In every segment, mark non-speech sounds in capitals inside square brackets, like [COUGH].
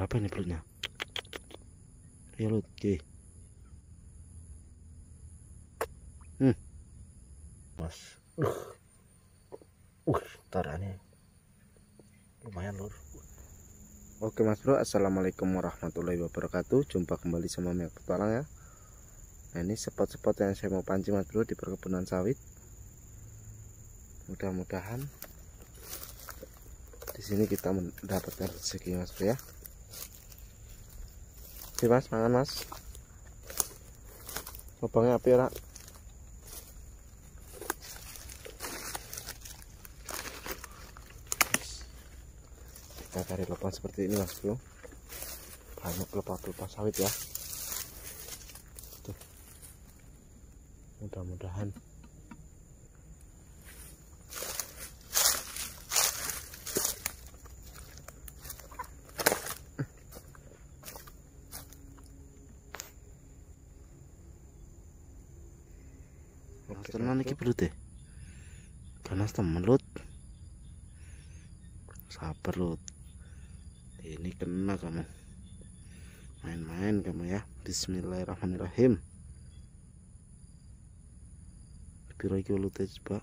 berapa ini belutnya ya lut oke hmm. Mas. Uh uh tarannya lumayan lur. Oke mas bro. Assalamualaikum warahmatullahi wabarakatuh. Jumpa kembali sama Mek Petualang ya. Nah ini spot-spot yang saya mau pancing mas bro di perkebunan sawit. Mudah-mudahan di sini kita mendapatkan rezeki mas bro ya Oke mas mangan mas. Lubangnya api ora kita cari lubang seperti ini mas bro banyak lepas-lepas sawit ya. Mudah-mudahan tenan iki belut deh ganas temen lut sabar lut ini kena kamu. Main-main kamu ya. Bismillahirrahmanirrahim. Piro iki ulute coba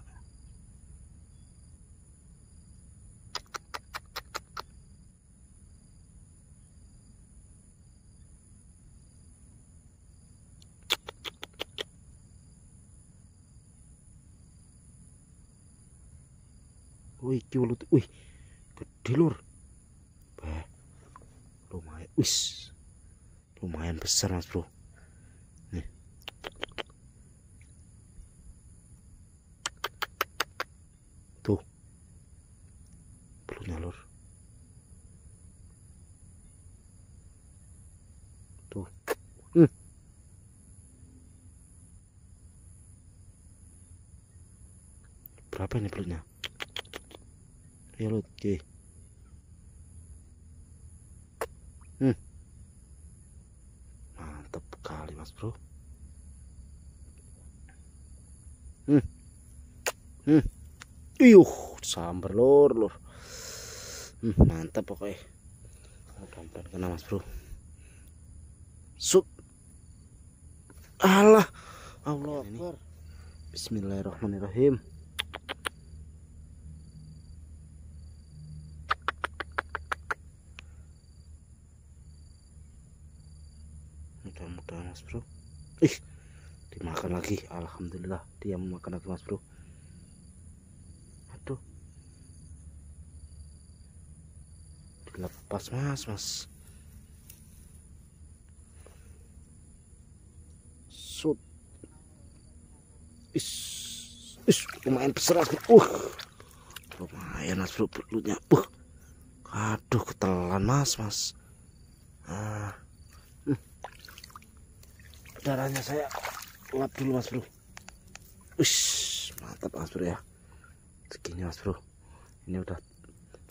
Wih, iki ulut, wih, gede lur. Bah, lumayan, wis, lumayan besar mas bro. Nih. Tuh, belutnya lur. Tuh, hmm. Berapa ini belutnya? Ya lut oke hmm. mantap kali mas bro hmm. Hmm. Iyuh, sambar lor lor. Hmm, mantap pokoknya. Mudah-mudahan kena mas bro. Sut. Allah. Allah. Bismillahirrahmanirrahim. mudah-mudahan mas bro ih dimakan lagi. Alhamdulillah dia memakan lagi mas bro. Aduh. Dilepas mas mas. Sud is is lumayan besar mas uh lumayan mas bro belutnya uh. Aduh ketelan mas mas darahnya saya lap dulu mas bro. Ush, mantap mas bro ya. Segini mas bro. Ini udah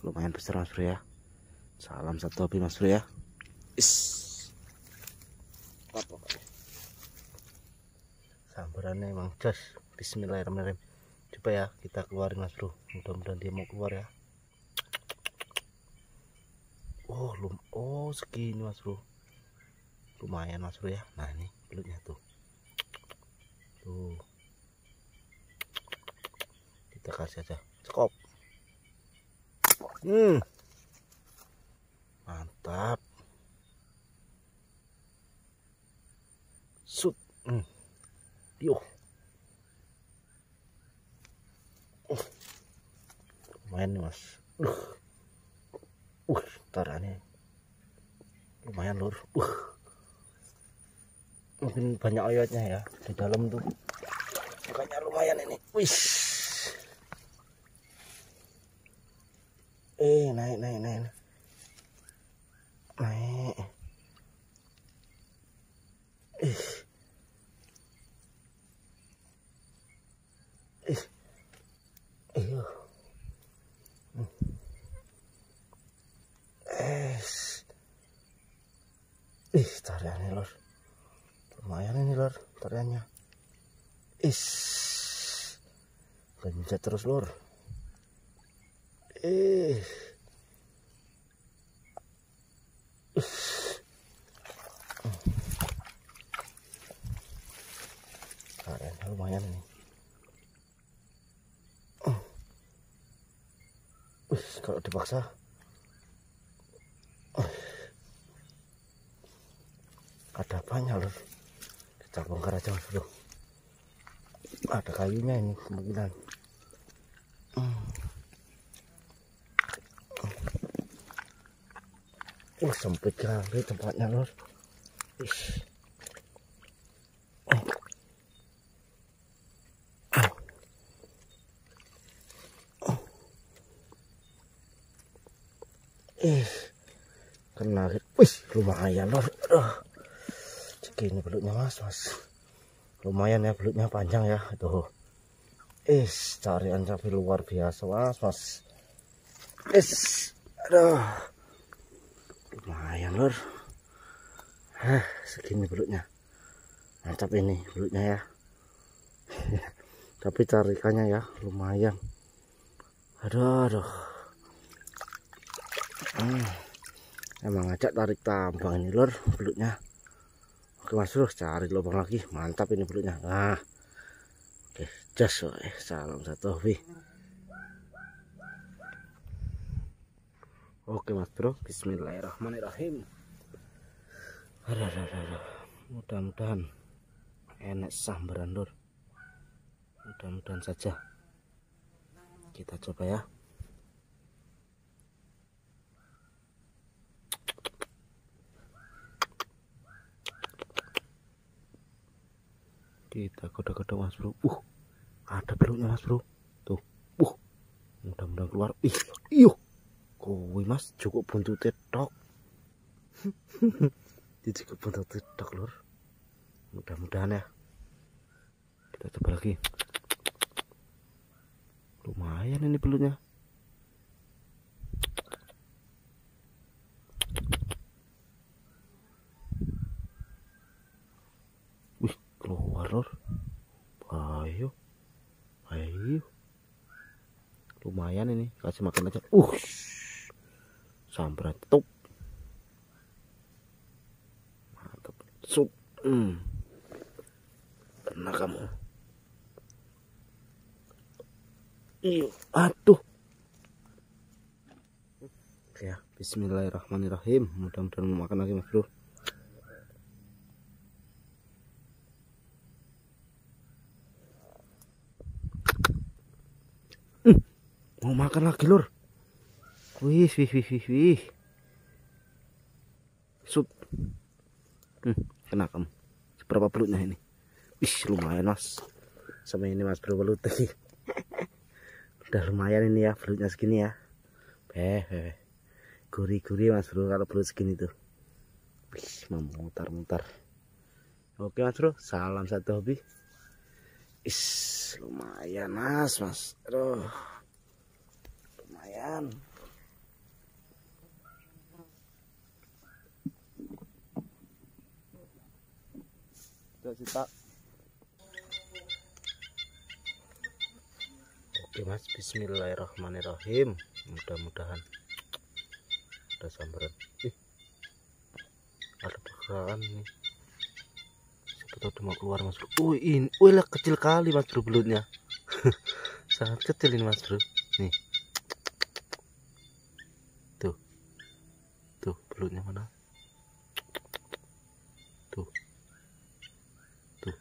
lumayan besar mas bro ya. Salam satu api mas bro ya. Is sambarannya emang jos. Bismillahirrahmanirrahim. Coba ya kita keluarin mas bro. Mudah-mudahan dia mau keluar ya. Oh lum oh segini mas bro lumayan mas bro ya. Nah ini belutnya tuh. Tuh. Kita kasih aja. Skop hmm. Mantap. Sut. Hmm. yuk uh. lumayan nih mas. Uh. Uh tarannya lumayan lur. Uh mungkin banyak oyotnya ya di dalam tuh. Makanya lumayan ini. Wis eh naik naik naik. Naik. Ih. Ih iyo eh ih tariannya lor lumayan ini lor tariannya is genjat terus lor eh Keren, lumayan ini. Wih, kalau dipaksa. Ada banyak loh. Kita bongkar aja mas bro. Ada kayunya ini kemungkinan. Wah, sempit kali tempatnya lor. Ih. Eh, kena, wih lumayan lor. Aduh, segini belutnya mas, mas. Lumayan ya belutnya panjang ya, tuh. Eh, carian cabai luar biasa mas, mas. Es, aduh, lumayan lor. Hah, segini belutnya. Mantap ini belutnya ya. [LAUGHS] Tapi tarikannya ya lumayan. Aduh, aduh. Hmm. Emang ngajak tarik tambang ini lor belutnya. Oke mas bro cari lubang lagi mantap ini belutnya. Nah, oke jas salam satu hobi. Oke mas bro, Bismillahirrahmanirrahim. Mudah-mudahan enak sambaran lor. Mudah-mudahan saja. Kita coba ya. Kita goda-goda mas bro. Uh ada beluknya mas bro. Tuh uh mudah-mudahan keluar. Ih iyo kowe mas cukup buntut tok [LAUGHS] ini cukup buntut tok lur. Mudah-mudahan ya. Kita coba lagi. Lumayan ini belutnya lor ayo. Ayo. Lumayan ini kasih makan aja. Uh sambat tuh mantap. Sup. Hmm. kena kamu. Iyo aduh. Ya Bismillahirrahmanirrahim. Mudah-mudahan makan lagi mas bro mau makan lagi lur? Wih wih wih wih wih. Sup. Hmm, kena kamu. Seberapa pelutnya ini? Wih lumayan mas. Sama ini mas bro pelut [LAUGHS] udah lumayan ini ya pelutnya segini ya. Eh gurih-gurih mas bro kalau pelut segini tuh. Wih memutar-mutar. Oke mas bro. Salam satu hobi. Is lumayan mas mas. Aduh lumayan cita oke mas. Bismillahirrahmanirrahim. Mudah-mudahan ada sambaran. Ih, ada pergerakan nih siapa mau keluar mas bro. Oh kecil kali mas bro belutnya. [LAUGHS] Sangat kecil ini mas bro belutnya mana? Tuh. Tuh.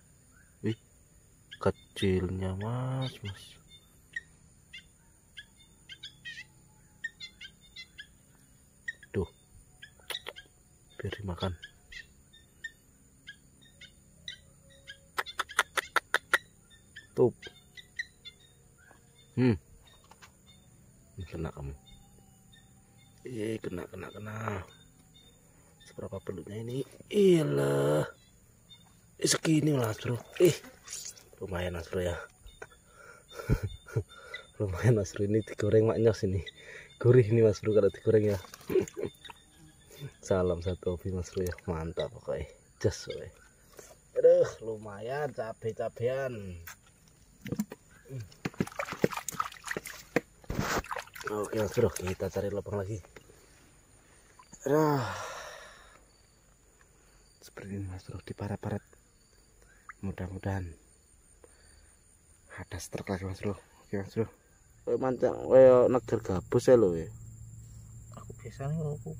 Wih kecilnya mas mas. Tuh. Biar dimakan. Tuh. Hmm. Kena kamu. Eh kena kena kena seberapa pelutnya ini? Iyalah. Eh, segini mas bro eh lumayan mas bro ya. [LAUGHS] Lumayan mas bro ini digoreng maknyos ini. Gurih ini mas bro kalau digoreng ya. [LAUGHS] Salam satu hobi mas bro ya. Mantap pokoknya. Jas woy. aduh lumayan cabe-cabean. Oke mas bro kita cari lubang lagi. Aduh. Ini mas bro di parat-parat mudah-mudahan ada struk lagi mas bro. Oke mas bro. Kayak mancang kayak negar gabus ya lo ya. Aku biasanya aku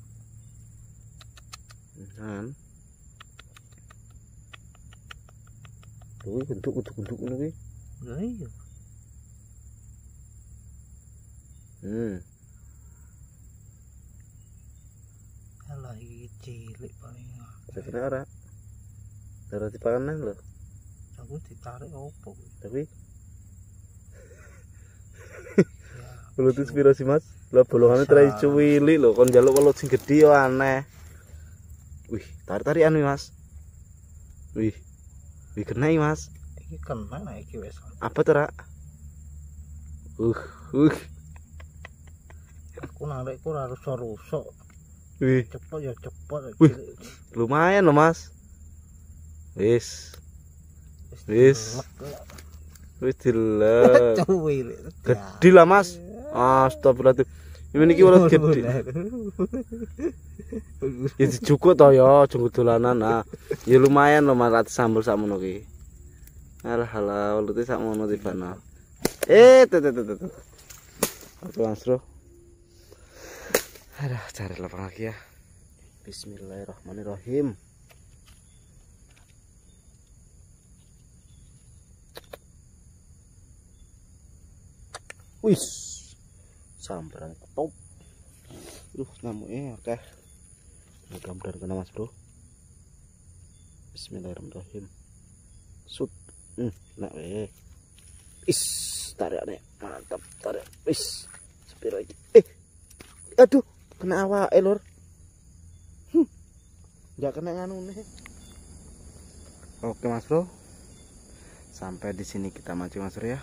kan Duh, bentuk bentuk bentuk ini lah iya. Hmm. Alah iki cilik paling ora darah di panganan loh aku ditarik opo tapi ya Belutus piro sih mas? Lah bolongannya terai cuwili lho, kon jaluk welut sing gedhe yo aneh. Wih, tarik-tarikan mas. Wih, wih kena mas. iki kena nah iki wis Apa tuh rak? Uh, uh, aku narik ku ora rusak-rusak wih, cepet ya cepet Wih. lumayan loh mas. Wis, Wis. wis dilek. [LAUGHS] Gede lah mas. Astagfirullahaladzim. Ini iki welut gede. Ya cukup toh ya, jenggot dolanan nah. Ya lumayan loh mas lat sambel sakmono ki. Alah alah welute sakmono tibana. Eh, tut. tut. Aku Bro. Aduh, cari lapang lagi ya. Bismillahirrahmanirrahim. Wis. Sambaran top. Duh, namanya oke. Mudah-mudahan kena Mas Bro. Bismillahirrahmanirrahim. Sut. Hmm, nak weh. Is, tarik nih. Mantap, tarik. Is. Sepiro lagi. Eh. Aduh, kena awak eh, Lur. Hmm. Enggak kena nganu nih. Oke, Mas Bro. Sampai di sini kita mancing Mas Bro ya.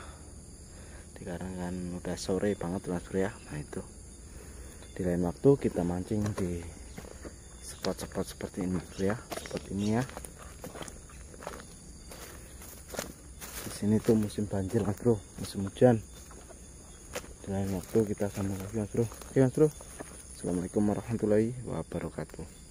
Dikarenakan udah sore banget Mas Bro ya. Nah, itu. Di lain waktu kita mancing di spot-spot seperti ini Bro ya. Seperti ini ya. Di sini tuh musim banjir Mas Bro, musim hujan. Di lain waktu kita sambung lagi Mas Bro. Oke Mas Bro. Assalamualaikum warahmatullahi wabarakatuh.